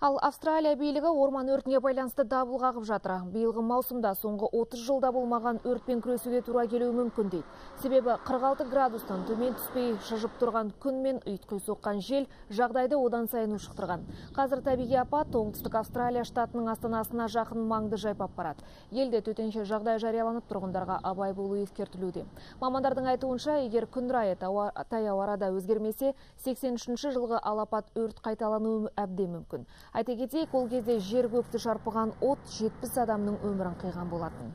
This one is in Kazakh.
Ал Австралия билігі орман өртіне байланысты дабыл қағып жатыр. Биылғы маусымда соңғы 30 жылда болмаған өртпен күресуге тура келуі мүмкін дейді. Себебі 46 градустан төмен түспей шыжып тұрған күн мен ұйтқи соққан жел жағдайды одан сайын ушықтырған. Қазір табиғи апат оңтүстік Австралия штатының астанасына жақын маңды жайпап барады. Елде төтенше жағдай жарияланып тұрғындарға абай болу ескертілуде. Мамандардың айтуынша, егер күн райы таяу арада өзгермесе, 83 жылғы алапат өрт қайталануы әбден мүмкін. Айта кетейік, ол кезде жер көкті шарпыған от 70 адамның өмірін қиған болатын.